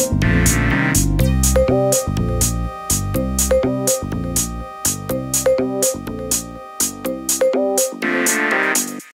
す